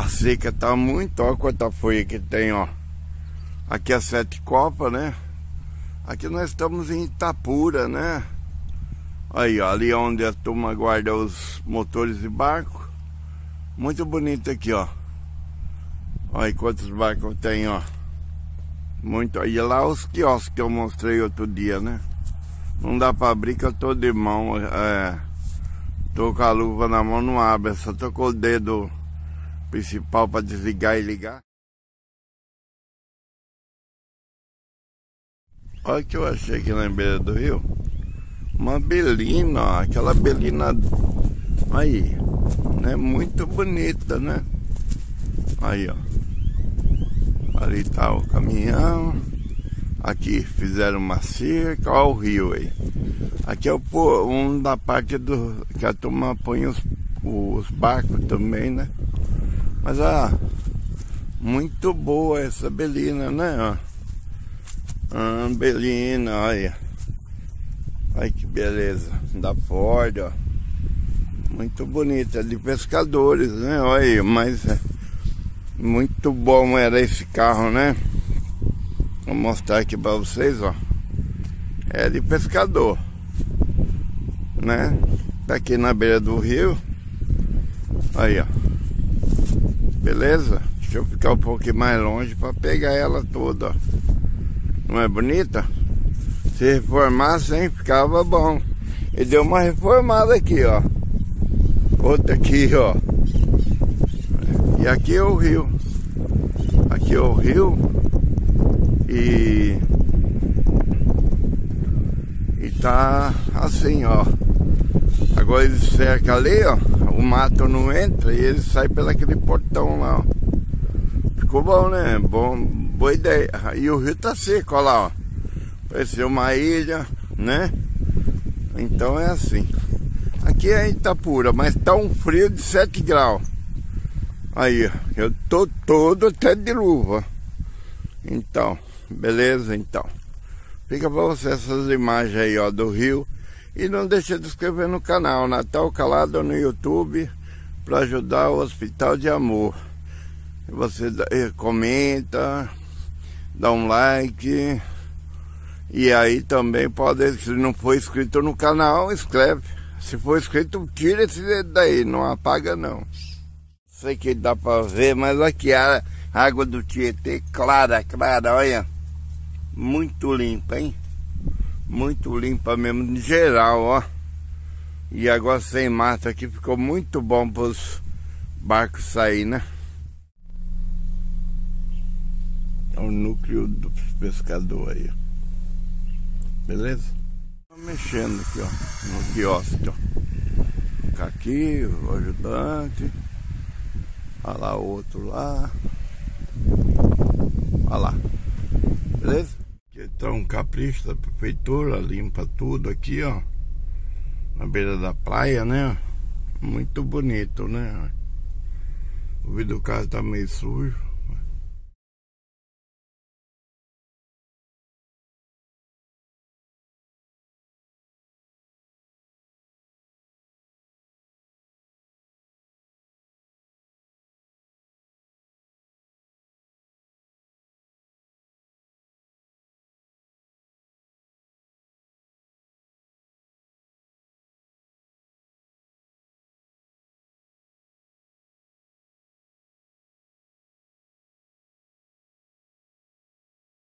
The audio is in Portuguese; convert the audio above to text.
A seca tá muito, ó quanta folha que tem, ó. Aqui é Sete Copa, né? Aqui nós estamos em Itapura, né? Aí, ó, ali onde a turma guarda os motores de barco. Muito bonito aqui, ó. Olha quantos barcos tem, ó. Muito. E lá os quiosques que eu mostrei outro dia, né? Não dá pra abrir que eu tô de mão. É, tô com a luva na mão, não abre. Só tô com o dedo principal pra desligar e ligar. Olha o que eu achei aqui na beira do rio. Uma belina, aquela belina aí, né? Muito bonita, né? Aí, ó. Ali tá o caminhão. Aqui fizeram uma cerca, olha o rio aí. Aqui é o, um da parte do que a turma põe os, os barcos também, né? Mas ah, muito boa essa belina, né? Ah, belina, olha. Olha que beleza. Da Ford, ó. Muito bonita, de pescadores, né? Olha aí, mas é muito bom era esse carro, né? Vou mostrar aqui pra vocês, ó. É de pescador, né? Tá aqui na beira do rio. Aí, ó. Beleza? Deixa eu ficar um pouquinho mais longe pra pegar ela toda. Não é bonita? Se reformasse, hein? Ficava bom. E deu uma reformada aqui, ó. Outra aqui, ó. E aqui é o rio. Aqui é o rio. E. E tá assim, ó. Agora eles cercam ali, ó. O mato não entra e eles saem pelo aquele portão lá, ó. Ficou bom, né? Bom, boa ideia. E o rio tá seco, ó lá, ó. Pareceu uma ilha, né? Então é assim. Aqui é Itapura, mas tá um frio de 7 graus. Aí, eu tô todo até de luva. Então, beleza então. Fica pra você essas imagens aí, ó, do rio. E não deixe de inscrever no canal Natal Calado no YouTube para ajudar o Hospital de Amor. Você eh, comenta, dá um like. E aí também pode, se não for inscrito no canal, inscreve. Se for inscrito, tira esse dedo daí, não apaga não sei que dá pra ver, mas aqui a água do Tietê, clara, clara, olha. Muito limpa, hein? Muito limpa mesmo, em geral, ó. E agora sem mato aqui ficou muito bom para os barcos sair, né? É o núcleo do pescador aí, Beleza? Tô mexendo aqui, ó, no quiosque, ó. Aqui, o ajudante. Olha lá outro lá. Olha lá. Um capricho da prefeitura, limpa tudo aqui, ó. Na beira da praia, né? Muito bonito, né? O vidro do carro tá meio sujo.